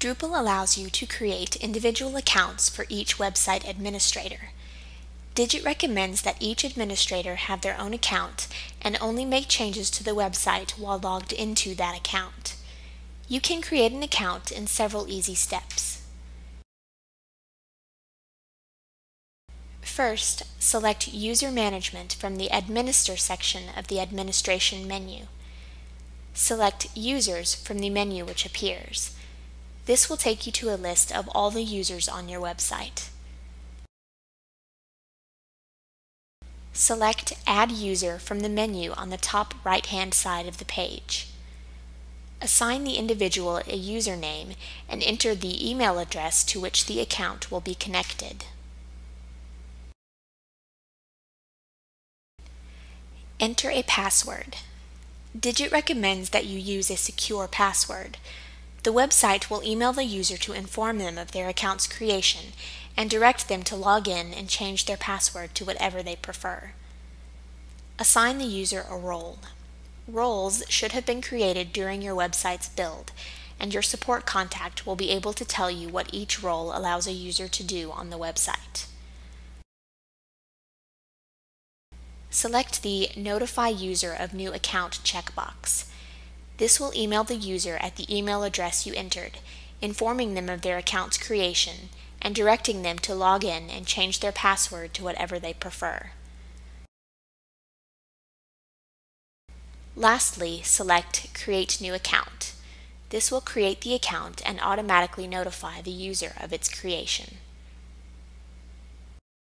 Drupal allows you to create individual accounts for each website administrator. Digett recommends that each administrator have their own account and only make changes to the website while logged into that account. You can create an account in several easy steps. First, select User Management from the Administer section of the Administration menu. Select Users from the menu which appears. This will take you to a list of all the users on your website. Select Add User from the menu on the top right-hand side of the page. Assign the individual a username and enter the email address to which the account will be connected. Enter a password. Digett recommends that you use a secure password. The website will email the user to inform them of their account's creation and direct them to log in and change their password to whatever they prefer. Assign the user a role. Roles should have been created during your website's build, and your support contact will be able to tell you what each role allows a user to do on the website. Select the Notify User of New Account checkbox. This will email the user at the email address you entered, informing them of their account's creation and directing them to log in and change their password to whatever they prefer. Lastly, select Create New Account. This will create the account and automatically notify the user of its creation.